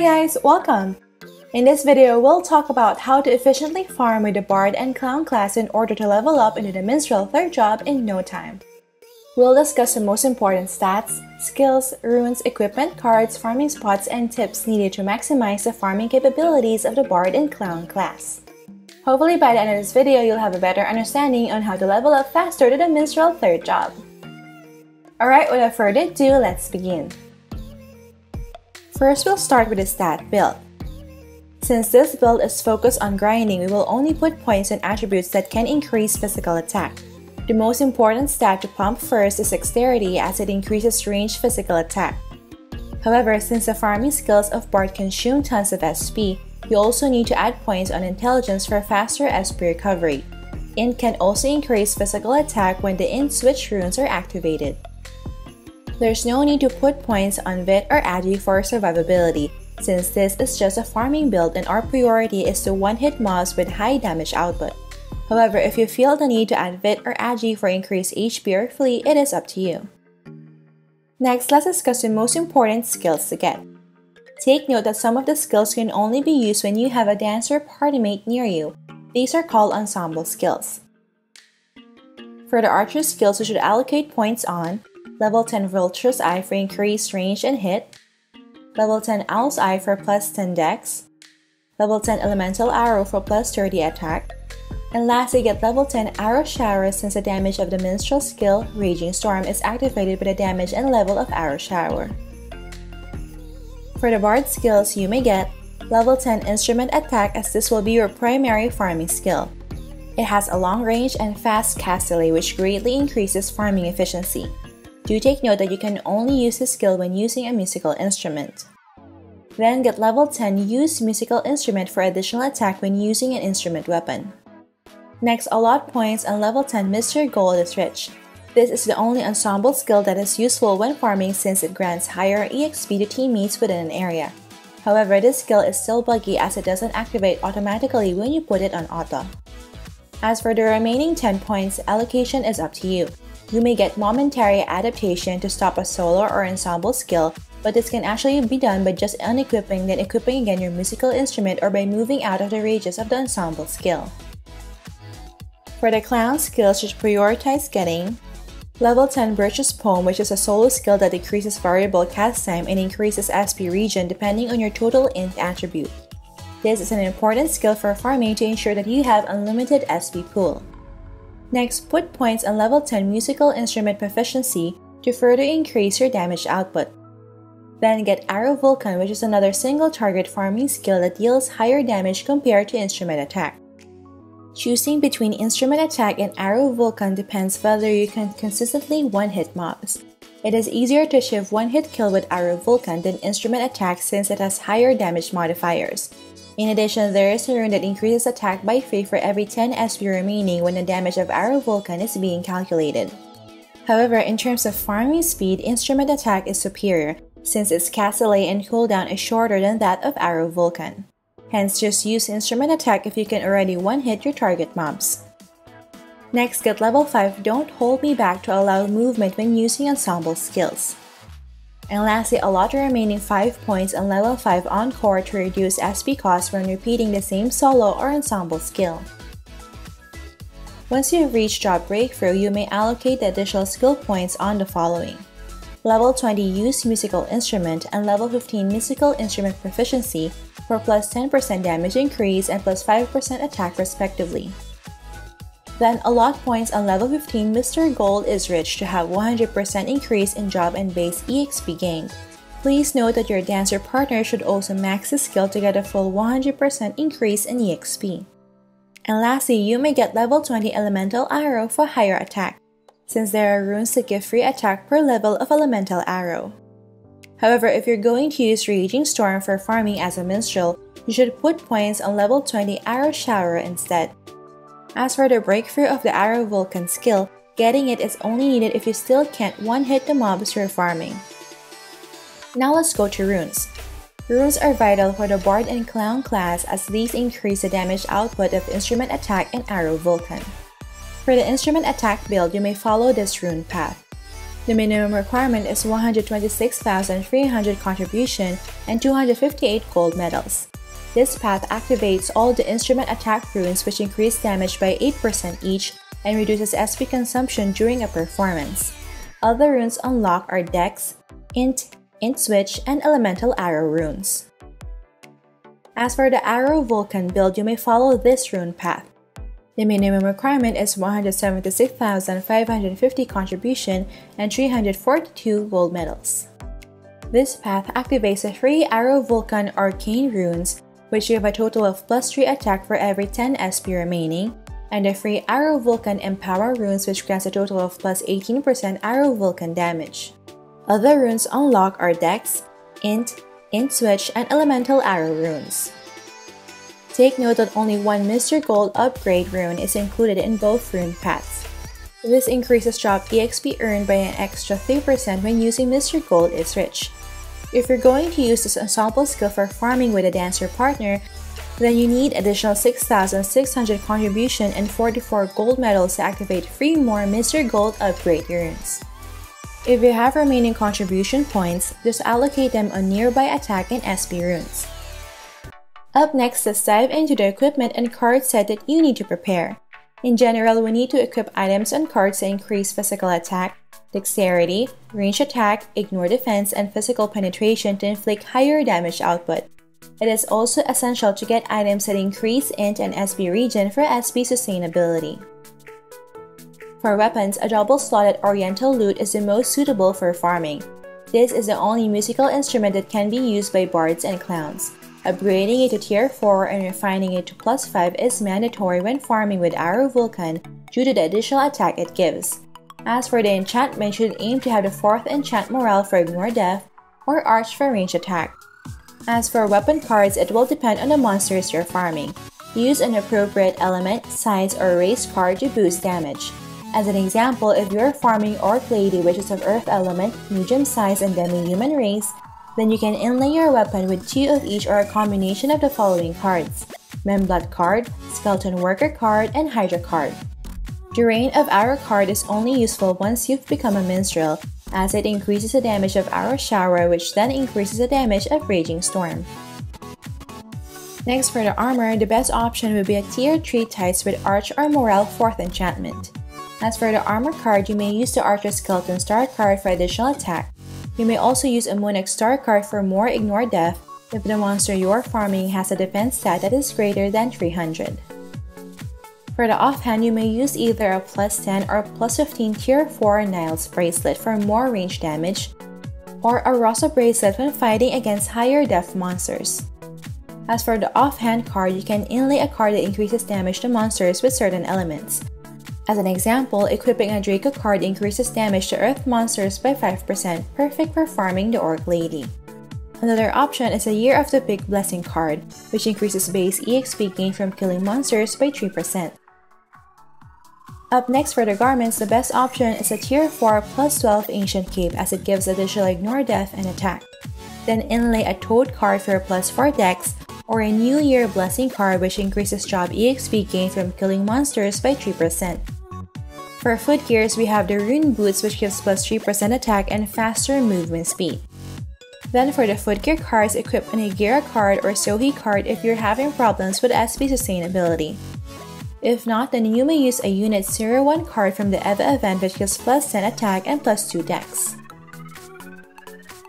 Hi guys, welcome! In this video, we'll talk about how to efficiently farm with the Bard and Clown class in order to level up into the Minstrel third job in no time. We'll discuss the most important stats, skills, runes, equipment, cards, farming spots, and tips needed to maximize the farming capabilities of the Bard and Clown class. Hopefully by the end of this video, you'll have a better understanding on how to level up faster to the Minstrel third job. Alright, without further ado, let's begin. First, we'll start with the stat build. Since this build is focused on grinding, we will only put points on attributes that can increase physical attack. The most important stat to pump first is Dexterity as it increases range physical attack. However, since the farming skills of Bard consume tons of SP, you also need to add points on Intelligence for faster SP recovery. Int can also increase physical attack when the Int switch runes are activated. There's no need to put points on Vit or Agi for survivability, since this is just a farming build and our priority is to one-hit mobs with high damage output. However, if you feel the need to add Vit or Agi for increased HP or flee, it is up to you. Next, let's discuss the most important skills to get. Take note that some of the skills can only be used when you have a dancer party mate near you. These are called ensemble skills. For the archer skills, you should allocate points on level 10 Vulture's Eye for increased range and hit, level 10 Owl's Eye for plus 10 dex, level 10 Elemental Arrow for plus 30 attack, and lastly get level 10 Arrow Shower since the damage of the Minstrel skill, Raging Storm, is activated by the damage and level of Arrow Shower. For the Bard skills, you may get level 10 Instrument Attack as this will be your primary farming skill. It has a long range and fast cast delay which greatly increases farming efficiency. Do take note that you can only use this skill when using a musical instrument. Then get level 10 Use Musical Instrument for additional attack when using an instrument weapon. Next, allot points on level 10 Mr. Gold is rich. This is the only ensemble skill that is useful when farming since it grants higher EXP to teammates within an area. However, this skill is still buggy as it doesn't activate automatically when you put it on auto. As for the remaining 10 points, allocation is up to you. You may get momentary adaptation to stop a solo or ensemble skill, but this can actually be done by just unequipping then equipping again your musical instrument or by moving out of the ranges of the ensemble skill. For the clown skills, should prioritize getting Level 10 Virtuous Poem, which is a solo skill that decreases variable cast time and increases SP regen depending on your total int attribute. This is an important skill for farming to ensure that you have unlimited SP pool. Next, put points on level 10 musical instrument proficiency to further increase your damage output. Then get Arrow Vulcan which is another single target farming skill that deals higher damage compared to instrument attack. Choosing between instrument attack and Arrow Vulcan depends whether you can consistently one-hit mobs. It is easier to achieve one-hit kill with Arrow Vulcan than instrument attack since it has higher damage modifiers. In addition, there is a rune that increases attack by 3 for every 10 SP remaining when the damage of Arrow Vulcan is being calculated. However, in terms of farming speed, Instrument Attack is superior, since its cast delay and cooldown is shorter than that of Arrow Vulcan. Hence, just use Instrument Attack if you can already one-hit your target mobs. Next, get level 5 Don't Hold Me Back to allow movement when using ensemble skills. And lastly, allot the remaining 5 points on level 5 Encore to reduce SP cost when repeating the same solo or ensemble skill. Once you have reached Job Breakthrough, you may allocate the additional skill points on the following. Level 20 Use Musical Instrument and Level 15 Musical Instrument Proficiency for plus 10% damage increase and plus 5% attack respectively. Then allot points on level 15 Mr. Gold is rich to have 100% increase in job and base EXP gain. Please note that your dancer partner should also max the skill to get a full 100% increase in EXP. And lastly, you may get level 20 Elemental Arrow for higher attack, since there are runes that give free attack per level of Elemental Arrow. However, if you're going to use Raging Storm for farming as a minstrel, you should put points on level 20 Arrow Shower instead. As for the breakthrough of the Arrow Vulcan skill, getting it is only needed if you still can't one-hit the mobs you're farming. Now let's go to runes. Runes are vital for the Bard and Clown class as these increase the damage output of Instrument Attack and Arrow Vulcan. For the Instrument Attack build, you may follow this rune path. The minimum requirement is 126,300 contribution and 258 gold medals. This path activates all the instrument attack runes which increase damage by 8% each and reduces SP consumption during a performance. Other runes unlocked are Dex, Int, Int Switch, and Elemental Arrow runes. As for the Arrow Vulcan build, you may follow this rune path. The minimum requirement is 176,550 contribution and 342 gold medals. This path activates the 3 Arrow Vulcan Arcane runes, which give a total of plus 3 attack for every 10 SP remaining, and the free Arrow Vulcan Empower runes which grants a total of plus 18% Arrow Vulcan damage. Other runes unlock are Dex, Int, Int Switch, and Elemental Arrow runes. Take note that only one Mr. Gold upgrade rune is included in both rune paths. This increases drop EXP earned by an extra 3% when using Mr. Gold is rich. If you're going to use this ensemble skill for farming with a dancer partner, then you need additional 6,600 contribution and 44 gold medals to activate 3 more Mr. Gold upgrade runes. If you have remaining contribution points, just allocate them on nearby attack and SP runes. Up next, let's dive into the equipment and card set that you need to prepare. In general, we need to equip items and cards to increase physical attack, dexterity, range attack, ignore defense, and physical penetration to inflict higher damage output. It is also essential to get items that increase int and SP regen for SP sustainability. For weapons, a double-slotted Oriental lute is the most suitable for farming. This is the only musical instrument that can be used by bards and clowns. Upgrading it to tier 4 and refining it to plus 5 is mandatory when farming with Arrow Vulcan due to the additional attack it gives. As for the enchantment, should aim to have the 4th enchant morale for Ignore Def or Arch for range attack. As for weapon cards, it will depend on the monsters you're farming. Use an appropriate element, size, or race card to boost damage. As an example, if you're farming Orc Lady which is of Earth element, medium size, and demi-human race, then you can inlay your weapon with two of each or a combination of the following cards. Memblood card, Skeleton Worker card, and Hydra card. The Reign of Arrow card is only useful once you've become a minstrel, as it increases the damage of Arrow Shower which then increases the damage of Raging Storm. Next for the armor, the best option would be a tier 3 tights with Arch or Morale 4th enchantment. As for the armor card, you may use the Archer Skeleton Star card for additional attack. You may also use a Moon Star card for more Ignore Def if the monster you're farming has a defense stat that is greater than 300. For the offhand, you may use either a plus 10 or plus 15 tier 4 Niles bracelet for more range damage, or a Rosa bracelet when fighting against higher depth monsters. As for the offhand card, you can inlay a card that increases damage to monsters with certain elements. As an example, equipping a Draco card increases damage to earth monsters by 5%, perfect for farming the Orc Lady. Another option is a Year of the Big Blessing card, which increases base EXP gain from killing monsters by 3%. Up next for the garments, the best option is a tier 4 plus 12 ancient cape as it gives additional ignore def and attack. Then inlay a toad card for plus 4 dex or a new year blessing card which increases job EXP gain from killing monsters by 3%. For foot gears, we have the rune boots which gives plus 3% attack and faster movement speed. Then for the foot gear cards, equip an Agira card or Sohee card if you're having problems with SP sustainability. If not, then you may use a Unit 01 card from the EVA event which gives plus 10 attack and plus 2 dex.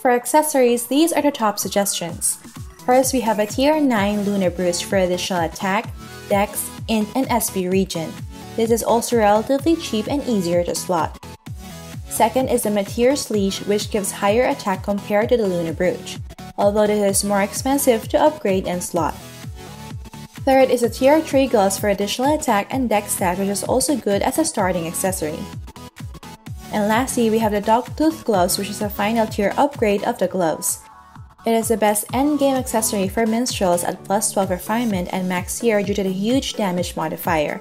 For accessories, these are the top suggestions. First, we have a tier 9 Lunar Brooch for additional attack, dex, int, and SP regen. This is also relatively cheap and easier to slot. Second is the Meteor's Leash which gives higher attack compared to the Lunar Brooch, although this is more expensive to upgrade and slot. Third is a Tier 3 Gloves for additional attack and dex stat which is also good as a starting accessory. And lastly, we have the Dogtooth Gloves which is a final tier upgrade of the gloves. It is the best endgame accessory for minstrels at plus 12 refinement and max tier due to the huge damage modifier.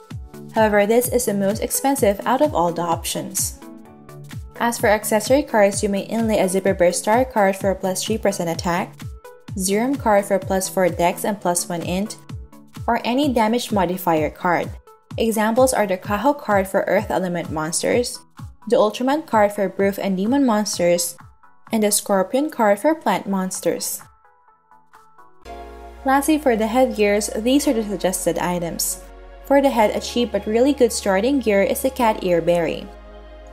However, this is the most expensive out of all the options. As for accessory cards, you may inlay a Zipper Burst Star card for a plus 3% attack, Zerom card for plus 4 dex and plus 1 int, or any damage modifier card. Examples are the Kaho card for Earth Element monsters, the Ultraman card for Brute and Demon monsters, and the Scorpion card for Plant monsters. Lastly, for the headgears, these are the suggested items. For the head, a cheap but really good starting gear is the Cat Ear Beret.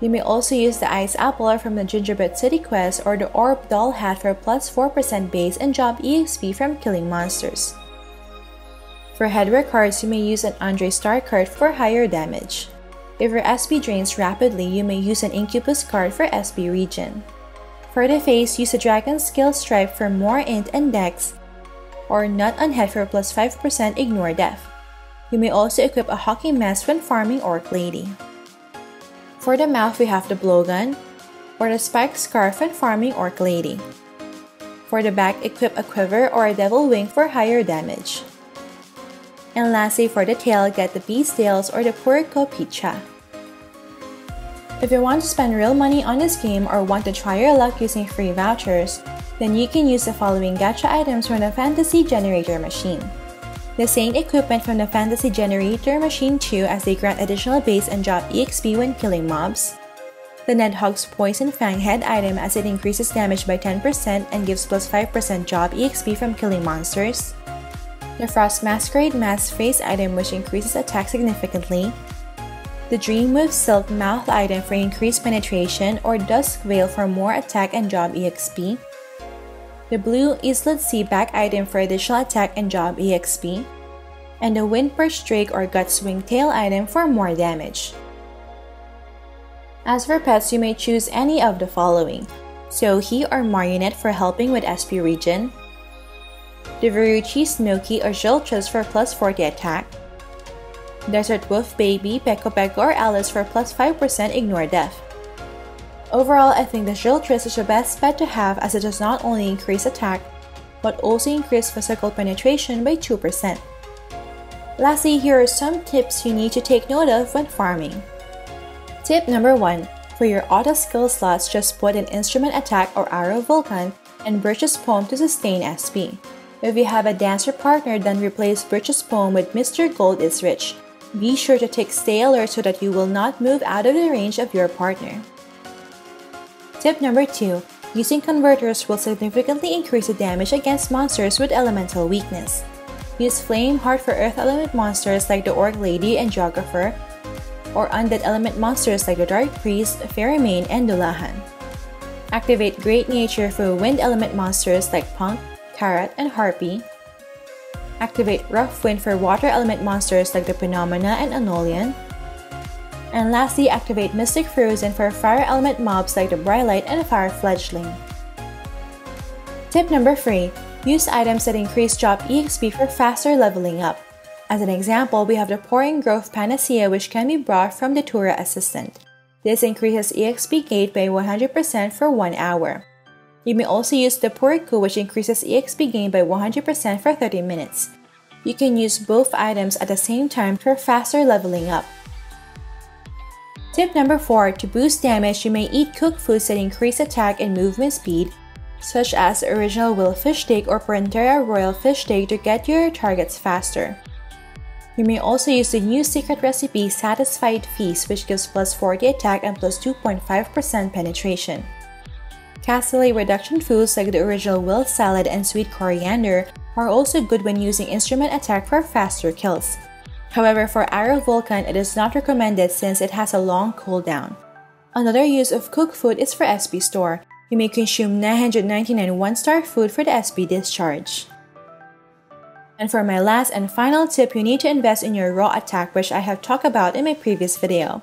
You may also use the Ice Apple from the Gingerbread City Quest or the Orb Doll Hat for plus 4% base and job EXP from killing monsters. For headwear cards, you may use an Andre Star card for higher damage. If your SP drains rapidly, you may use an Incubus card for SP regen. For the face, use a Dragon Skill Stripe for more int and dex, or Nut on Head for plus 5% ignore def. You may also equip a hockey mask when farming Orc Lady. For the mouth, we have the blowgun, or the spike scarf when farming Orc Lady. For the back, equip a quiver or a devil wing for higher damage. And lastly, for the tail, get the beast tails or the Purico Picha. If you want to spend real money on this game or want to try your luck using free vouchers, then you can use the following gacha items from the Fantasy Generator machine the same equipment from the Fantasy Generator Machine 2 as they grant additional base and job EXP when killing mobs. The Nidhogg's Poison Fang head item as it increases damage by 10% and gives plus 5% job EXP from killing monsters. The Frost Masquerade Mask face item which increases attack significantly. The Dream Move Silk mouth item for increased penetration or Dusk Veil for more attack and job EXP the blue Islet Sea back item for additional attack and job EXP, and the Wind Perch Drake or Gutswing tail item for more damage. As for pets, you may choose any of the following. Sohee or Marionette for helping with SP regen, the Viruchi Smoky or Joltras for plus 40 attack, Desert Wolf Baby, Peco Peco or Alice for plus 5% ignore def, Overall, I think the Joltris is the best pet to have as it does not only increase attack, but also increase physical penetration by 2%. Lastly, here are some tips you need to take note of when farming. Tip number 1. For your auto skill slots, just put an instrument attack or arrow vulcan and Birch's poem to sustain SP. If you have a dancer partner, then replace Rich's poem with Mr. Gold is Rich. Be sure to take stay alert so that you will not move out of the range of your partner. Tip number 2. Using converters will significantly increase the damage against monsters with elemental weakness. Use Flame Heart for earth element monsters like the Orc Lady and Geographer, or undead element monsters like the Dark Priest, Fairy and Dullahan. Activate Great Nature for wind element monsters like Punk, Carrot, and Harpy. Activate Rough Wind for water element monsters like the Phenomena and Anolian. And lastly, activate Mystic Frozen for fire element mobs like the Brightlight and Fire Fledgling. Tip number 3. Use items that increase job EXP for faster leveling up. As an example, we have the Pouring Growth Panacea which can be brought from the Tura Assistant. This increases EXP gate by 100% for 1 hour. You may also use the Puriku which increases EXP gain by 100% for 30 minutes. You can use both items at the same time for faster leveling up. Tip number 4. To boost damage, you may eat cooked foods that increase attack and movement speed, such as the original Will fish steak or Prontera Royal fish steak to get your targets faster. You may also use the new secret recipe Satisfied Feast which gives plus 40 attack and plus 2.5% penetration. Cassoulet reduction foods like the original Will salad and sweet coriander are also good when using instrument attack for faster kills. However, for Arrow Vulcan, it is not recommended since it has a long cooldown. Another use of cooked food is for SP store. You may consume 999 one-star food for the SP discharge. And for my last and final tip, you need to invest in your raw attack which I have talked about in my previous video.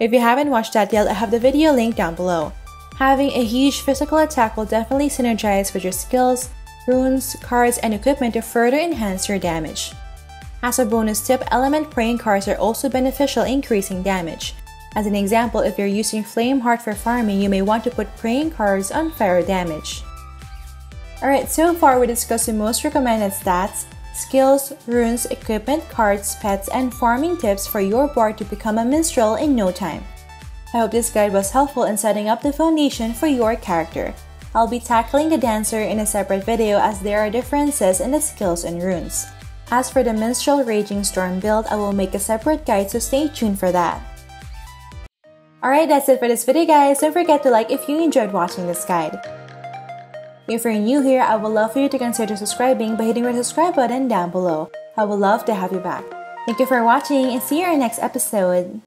If you haven't watched that yet, I have the video link down below. Having a huge physical attack will definitely synergize with your skills, runes, cards, and equipment to further enhance your damage. As a bonus tip, element praying cards are also beneficial increasing damage. As an example, if you're using Flame Heart for farming, you may want to put praying cards on fire damage. Alright, so far we discussed the most recommended stats, skills, runes, equipment, cards, pets, and farming tips for your board to become a minstrel in no time. I hope this guide was helpful in setting up the foundation for your character. I'll be tackling the dancer in a separate video as there are differences in the skills and runes. As for the Minstrel Raging Storm build, I will make a separate guide so stay tuned for that. Alright, that's it for this video guys. Don't forget to like if you enjoyed watching this guide. If you're new here, I would love for you to consider subscribing by hitting the subscribe button down below. I would love to have you back. Thank you for watching and see you in our next episode.